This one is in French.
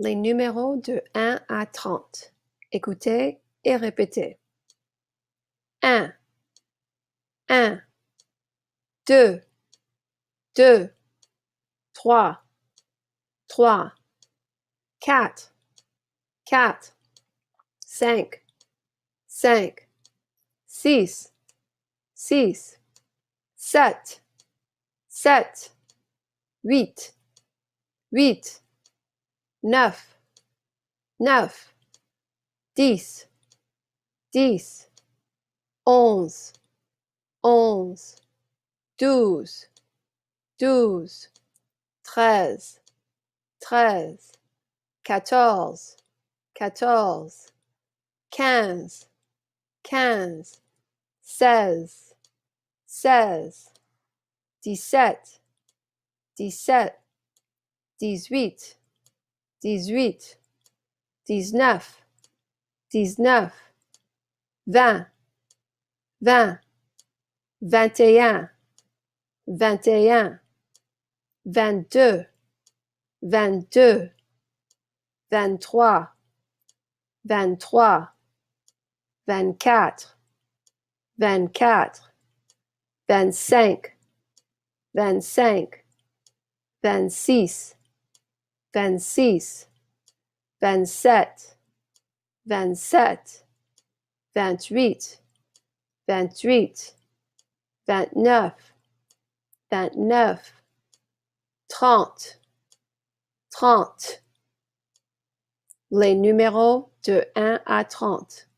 Les numéros de un à trente. Écoutez et répétez. Un, un, deux, deux, trois, trois, quatre, quatre, cinq, cinq, six, six, sept, sept, huit, huit, neuf, neuf, dix, dix, onze, onze, douze, douze, treize, treize, quatorze, quatorze, quinze, quinze, seize, seize, dix-sept, dix-sept, dix-huit, dix-huit, dix-neuf, dix-neuf, vingt, vingt, vingt et un, vingt et un, vingt-deux, vingt-deux, vingt-trois, vingt-trois, vingt-quatre, vingt-quatre, vingt-cinq, vingt-cinq, vingt-six, vingt-six, vingt-sept, vingt-sept, vingt-huit, vingt-huit, vingt-neuf, vingt-neuf, trente, trente. Les numéros de un à trente.